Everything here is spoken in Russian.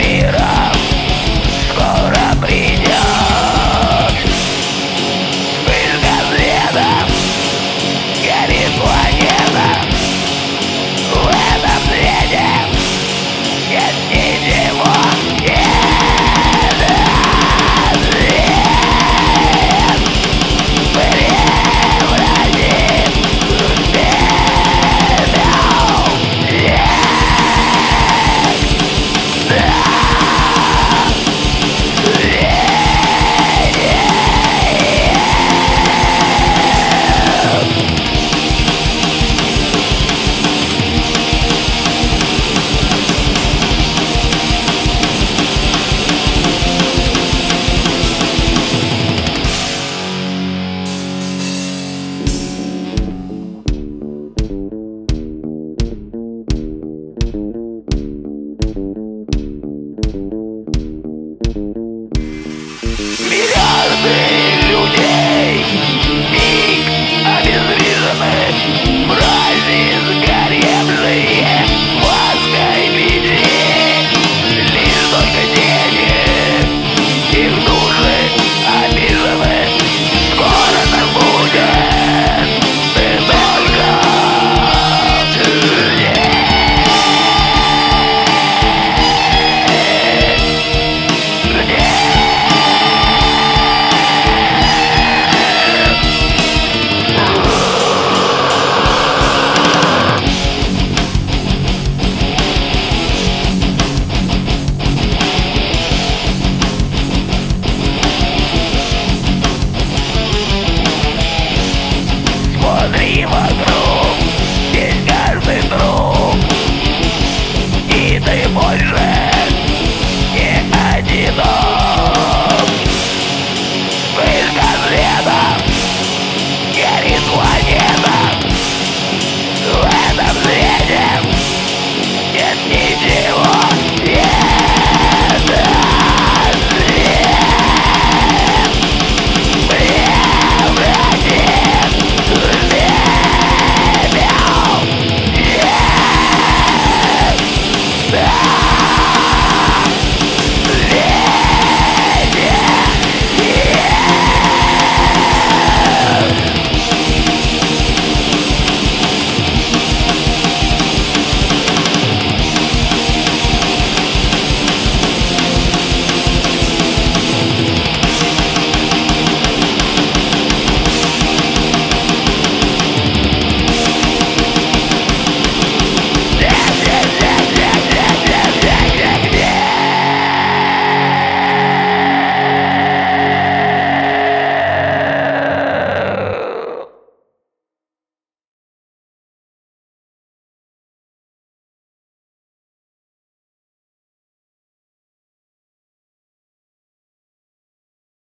Смотри